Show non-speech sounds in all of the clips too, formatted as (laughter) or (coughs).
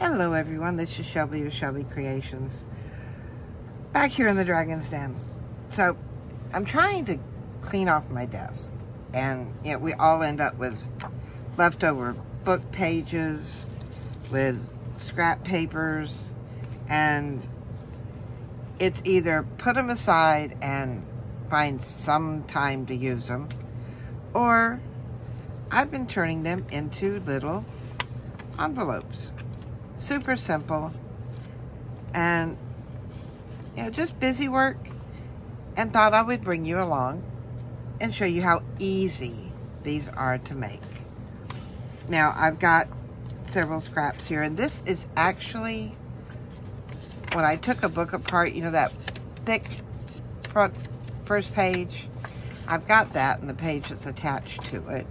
Hello everyone, this is ChelleB of ChelleB Creations. Back here in the Dragon's Den. So, I'm trying to clean off my desk. And, you know, we all end up with leftover book pages, with scrap papers, and it's either put them aside and find some time to use them, or I've been turning them into little envelopes super simple and you know just busy work and thought I would bring you along and show you how easy these are to make. Now I've got several scraps here and this is actually when I took a book apart, you know that thick front first page, I've got that and the page that's attached to it.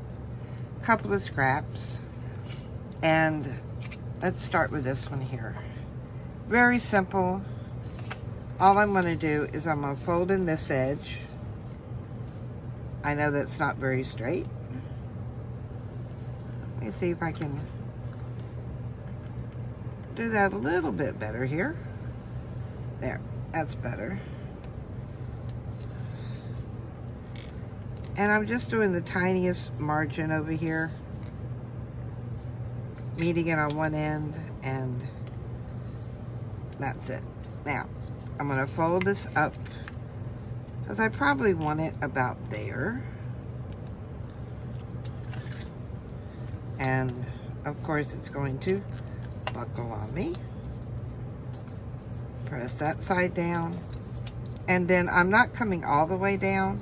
A couple of scraps and Let's start with this one here. Very simple. All I'm going to do is I'm going to fold in this edge. I know that's not very straight. Let me see if I can do that a little bit better here. There, that's better. And I'm just doing the tiniest margin over here meeting it on one end and that's it. Now, I'm going to fold this up because I probably want it about there. And of course it's going to buckle on me. Press that side down. And then I'm not coming all the way down.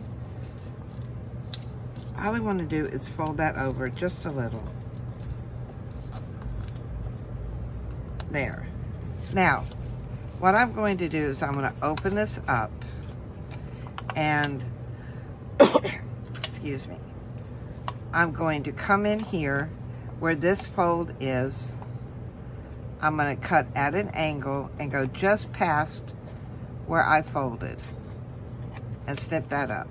All I want to do is fold that over just a little. There. Now, what I'm going to do is I'm going to open this up and, (coughs) excuse me, I'm going to come in here where this fold is. I'm going to cut at an angle and go just past where I folded and snip that up.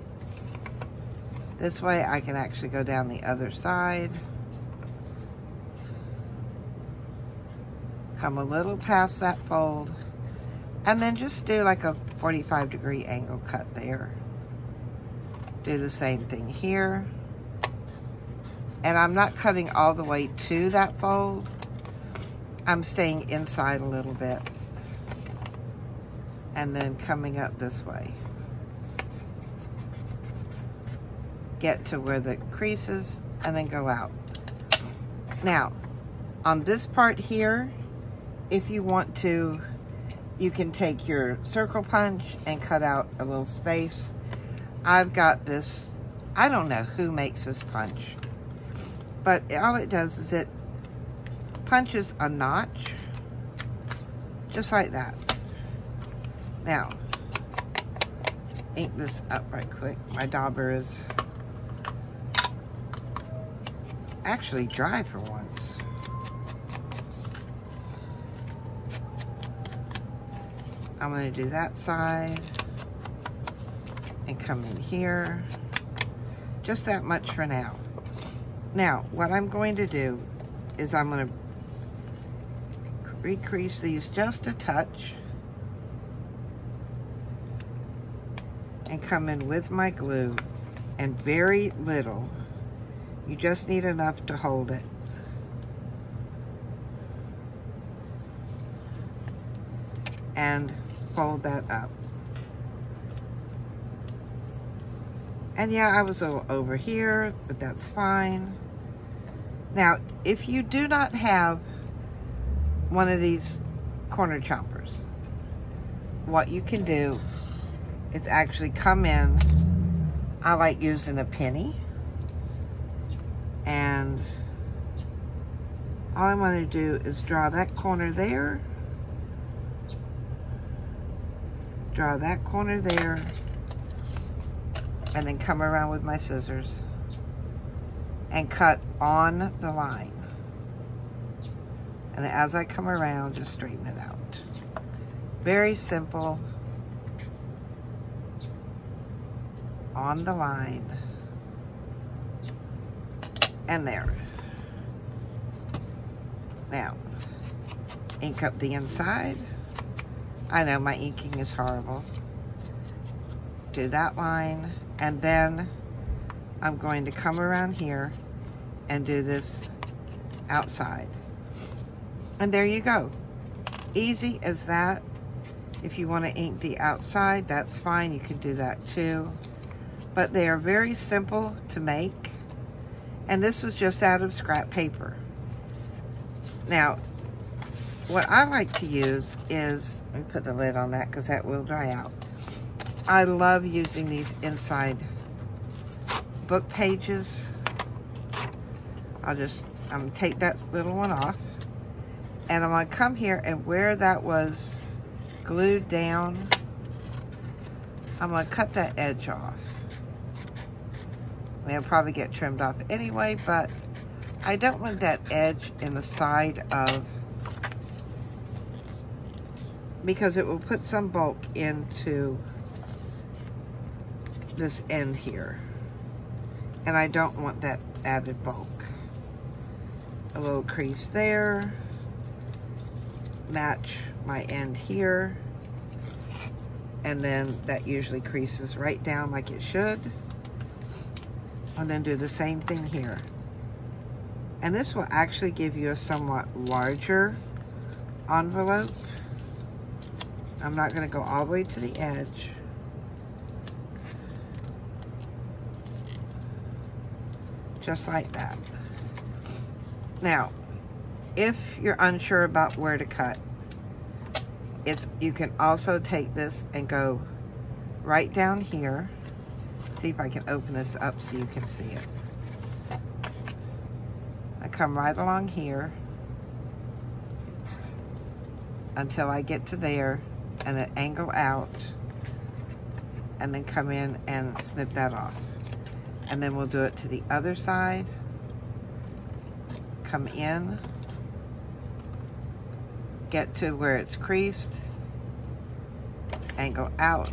This way I can actually go down the other side. Come a little past that fold, and then just do like a 45 degree angle cut there. Do the same thing here. And I'm not cutting all the way to that fold. I'm staying inside a little bit. And then coming up this way. Get to where the creases and then go out. Now, on this part here, if you want to, you can take your circle punch and cut out a little space. I've got this, I don't know who makes this punch, but all it does is it punches a notch, just like that. Now, ink this up right quick. My dauber is actually dry for once. I'm going to do that side and come in here. Just that much for now. Now, what I'm going to do is I'm going to recrease these just a touch and come in with my glue and very little. You just need enough to hold it. And fold that up. And yeah, I was over here, but that's fine. Now, if you do not have one of these corner chompers, what you can do is actually come in. I like using a penny. And all I want to do is draw that corner there draw that corner there and then come around with my scissors and cut on the line. And as I come around, just straighten it out. Very simple. On the line. And there. Now, ink up the inside. I know my inking is horrible. Do that line, and then I'm going to come around here and do this outside. And there you go. Easy as that. If you want to ink the outside, that's fine. You can do that too. But they are very simple to make. And this was just out of scrap paper. Now, what I like to use is, let me put the lid on that because that will dry out. I love using these inside book pages. I'll just, I'm gonna take that little one off and I'm gonna come here and where that was glued down, I'm gonna cut that edge off. I mean, it'll probably get trimmed off anyway, but I don't want that edge in the side of, because it will put some bulk into this end here. And I don't want that added bulk. A little crease there match my end here. And then that usually creases right down like it should. And then do the same thing here. And this will actually give you a somewhat larger envelope. I'm not going to go all the way to the edge. Just like that. Now, if you're unsure about where to cut, it's you can also take this and go right down here. See if I can open this up so you can see it. I come right along here until I get to there and then angle out and then come in and snip that off. And then we'll do it to the other side. Come in get to where it's creased, angle out,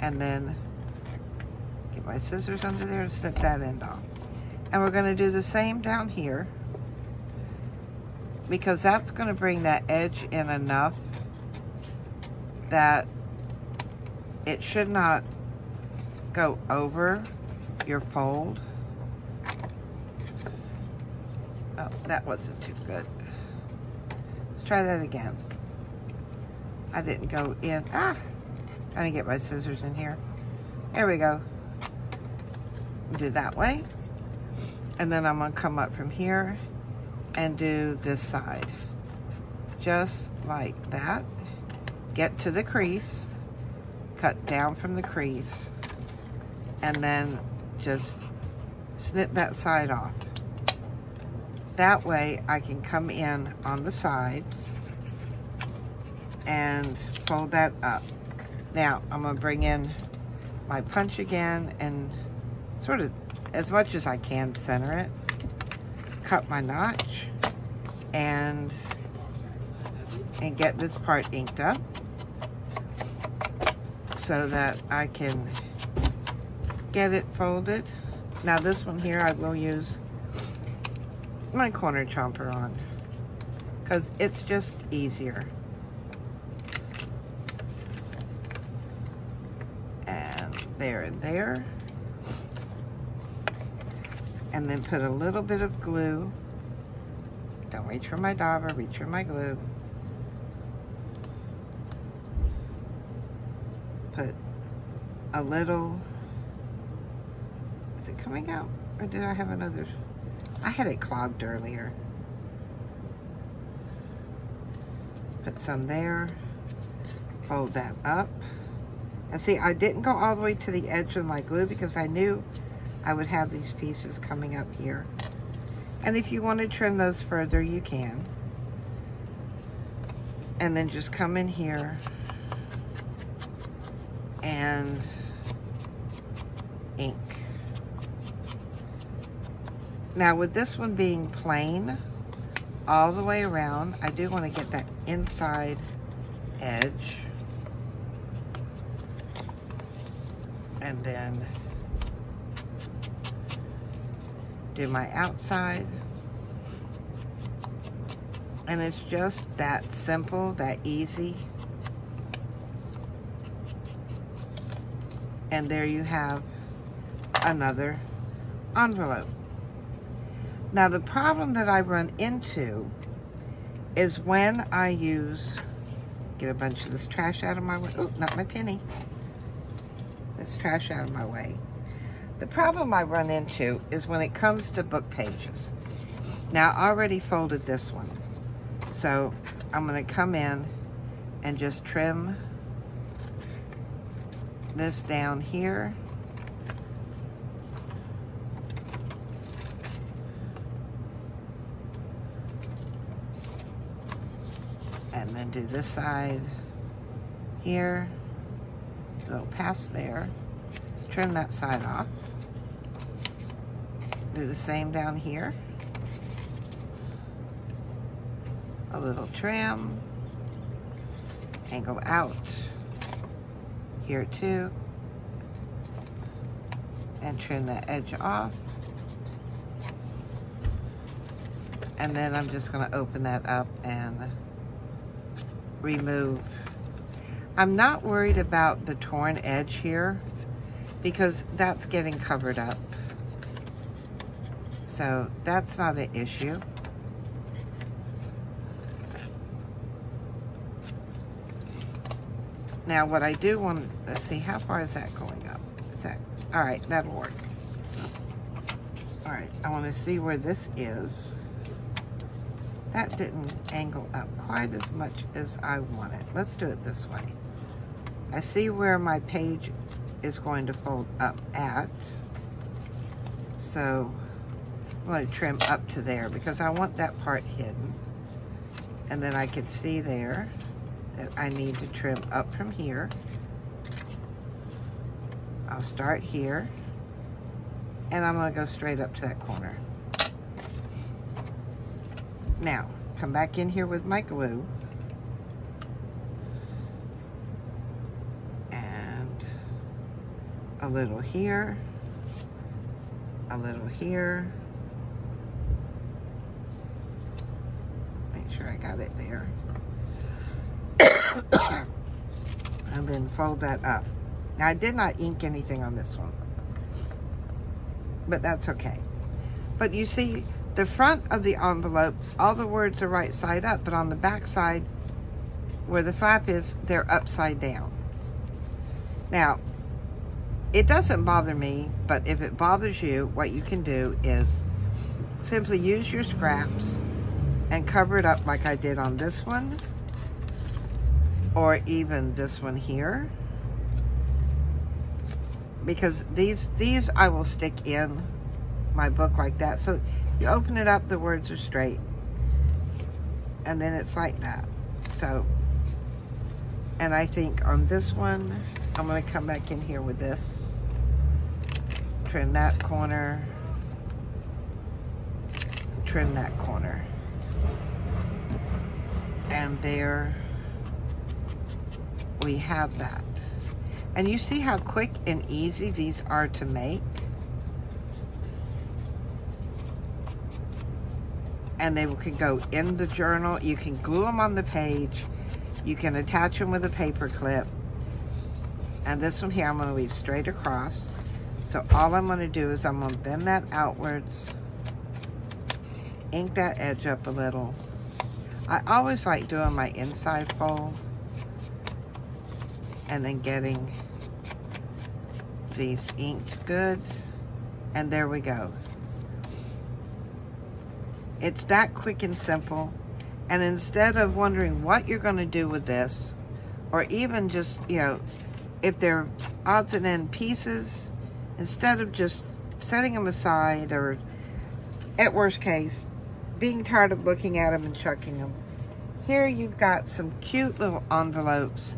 and then get my scissors under there and snip that end off. And we're gonna do the same down here because that's gonna bring that edge in enough that it should not go over your fold. Oh, that wasn't too good Let's try that again. I didn't go in. Ah! Trying to get my scissors in here. There we go. Do that way. And then I'm going to come up from here and do this side. Just like that. Get to the crease. Cut down from the crease. And then just snip that side off. That way I can come in on the sides and fold that up. Now I'm gonna bring in my punch again and sort of as much as I can center it, cut my notch and and get this part inked up so that I can get it folded. Now this one here I will use my corner chomper on because it's just easier. And there and there. And then put a little bit of glue. Don't reach for my dauber, reach for my glue. Put a little, is it coming out? Or did I have another? I had it clogged earlier. Put some there. Fold that up. And see, I didn't go all the way to the edge of my glue because I knew I would have these pieces coming up here. And if you want to trim those further, you can. And then just come in here and ink. Now with this one being plain all the way around, I do want to get that inside edge. And then do my outside. And it's just that simple, that easy. And there you have another envelope. Now the problem that I run into is when I use, get a bunch of this trash out of my way. Oh, not my penny. This trash out of my way. The problem I run into is when it comes to book pages. Now I already folded this one. So I'm gonna come in and just trim this down here. And then do this side here, go past there, trim that side off. Do the same down here. A little trim and go out here too and trim the edge off. And then I'm just gonna open that up and remove. I'm not worried about the torn edge here because that's getting covered up. So that's not an issue. Now what I do want, let's see, how far is that going up? Is that, all right, that'll work. All right, I wanna see where this is. That didn't angle up quite as much as I wanted. Let's do it this way. I see where my page is going to fold up at. So I'm going to trim up to there because I want that part hidden. And then I can see there that I need to trim up from here. I'll start here and I'm going to go straight up to that corner. Now, come back in here with my glue. And a little here, a little here. Make sure I got it there. (coughs) and then fold that up. Now, I did not ink anything on this one, but that's okay. But you see, the front of the envelope, all the words are right side up, but on the back side, where the flap is, they're upside down. Now, it doesn't bother me, but if it bothers you, what you can do is simply use your scraps and cover it up like I did on this one, or even this one here. Because these, these I will stick in my book like that. So you open it up, the words are straight. And then it's like that. So, and I think on this one, I'm gonna come back in here with this. Trim that corner. Trim that corner. And there we have that. And you see how quick and easy these are to make? And they can go in the journal. You can glue them on the page. You can attach them with a paper clip. And this one here, I'm gonna leave straight across. So all I'm gonna do is I'm gonna bend that outwards, ink that edge up a little. I always like doing my inside fold and then getting these inked good. And there we go. It's that quick and simple. And instead of wondering what you're going to do with this, or even just, you know, if they're odds and end pieces, instead of just setting them aside or, at worst case, being tired of looking at them and chucking them, here you've got some cute little envelopes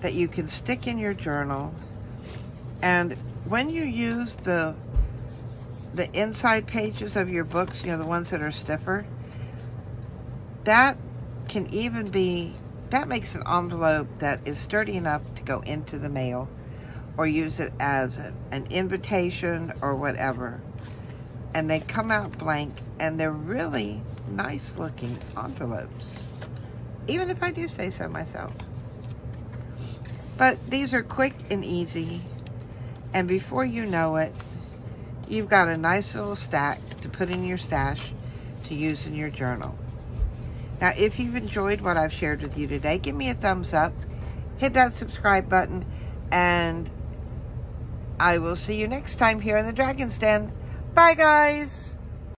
that you can stick in your journal. And when you use the the inside pages of your books, you know, the ones that are stiffer, that can even be, that makes an envelope that is sturdy enough to go into the mail or use it as an invitation or whatever. and they come out blank and they're really nice looking envelopes. Even if I do say so myself. But these are quick and easy. And before you know it, you've got a nice little stack to put in your stash to use in your journal. Now, if you've enjoyed what I've shared with you today, give me a thumbs up, hit that subscribe button, and I will see you next time here in the Dragon's Den. Bye, guys.